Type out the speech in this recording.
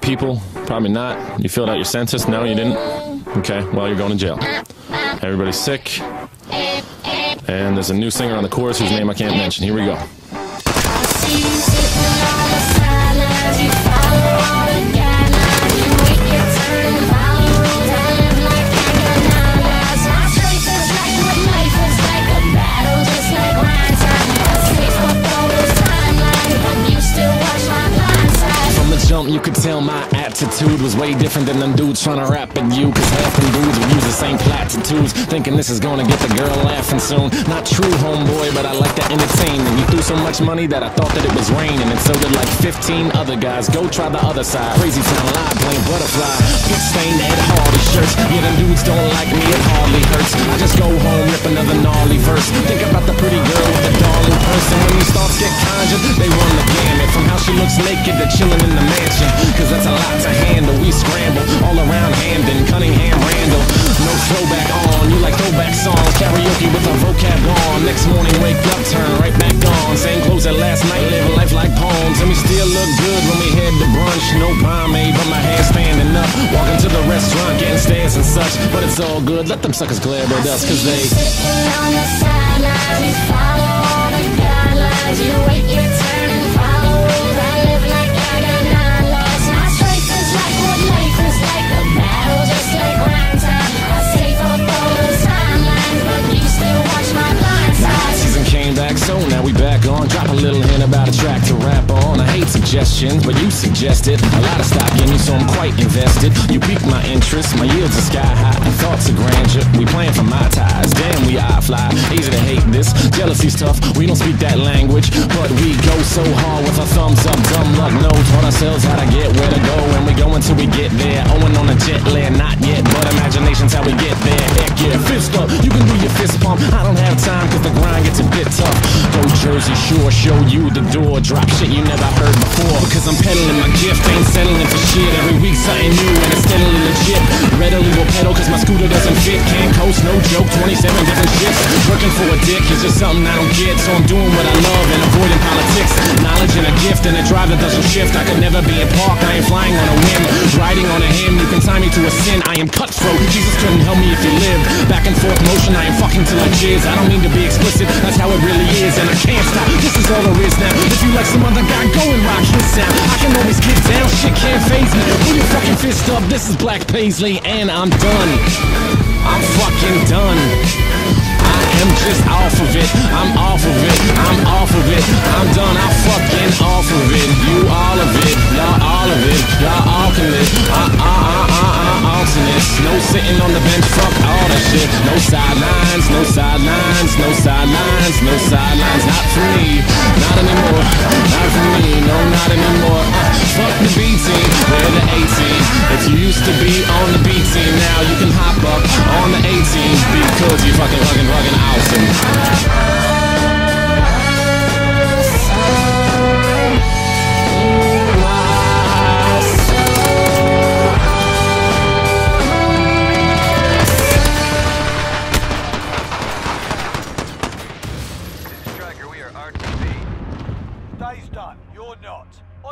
people? Probably not. You filled out your census? No, you didn't? Okay, well, you're going to jail. Everybody's sick. And there's a new singer on the chorus whose name I can't mention. Here we go. Jump, you could tell my attitude was way different than them dudes trying to rap at you. Cause half them dudes would use the same platitudes, thinking this is gonna get the girl laughing soon. Not true, homeboy, but I like to entertain. And you threw so much money that I thought that it was raining. And so did like 15 other guys. Go try the other side. Crazy town live playing butterfly. Get stained Ed Hardy shirts. Yeah, them dudes don't like me, it hardly hurts. I just go home, rip another gnarly verse. Think about the pretty girl with the darling purse, and When these thoughts get conjured, they run the gamut. From how she looks naked to chilling in the man mansion. Cause that's a lot to handle. We scramble all around Hamden, Next morning, wake up, turn right back on. Same clothes as last night, living life like poems. And we still look good when we head to brunch. No pomade, but my hair standing up. Walking to the restaurant, getting stares and such. But it's all good, let them suckers glare at us, cause they. Sitting on the sidelines, little hint about a track to rap on. I hate suggestions, but you suggested a lot of stock in you, so I'm quite invested. You piqued my interest, my yields are sky high. Thoughts of grandeur, we playing for my ties. Damn, we eye fly. Easy to hate this. Jealousy's tough, we don't speak that language, but we go so hard with our thumbs up. Dumb luck, no. Ourselves how to get where to go, and we go until we get there. Owing on a jet lag, not yet, but imagination's how we get there. Heck yeah, fist up, you can do your fist pump. I don't have time, cause the grind gets a bit tough. Go Jersey Shore, show you the door. Drop shit you never heard before. Because I'm peddling my gift, ain't settling for shit. Every week something new, and it's steadily legit. Readily will pedal, cause my scooter doesn't fit. Can't coast, no joke, 27 different shifts. Working for a dick is just something I don't get. So I'm doing what I love and avoiding politics. Knowledge and a gift and a drive that doesn't shift. I could never be in park, I ain't flying on a whim. Riding on a hymn, you can tie me to a sin. I am cutthroat, Jesus couldn't help me if you live. Back and forth motion, I am fucking till I jizz. I don't mean to be explicit, that's how it really is. And I can't stop, this is all there is now. If you like some other guy, go and rock his sound. I can always get down, shit can't phase me. Pull your fucking fist up, this is Black Paisley, and I'm done. I'm fucking done. I am just off of it. I'm off of it. No sidelines. No sidelines. No sidelines. No sidelines. Not for me. Not anymore. Not for me. No, not anymore. Fuck the B team. We're the A team. If you used to be on the B team, now you can hop up on the A team because you fucking.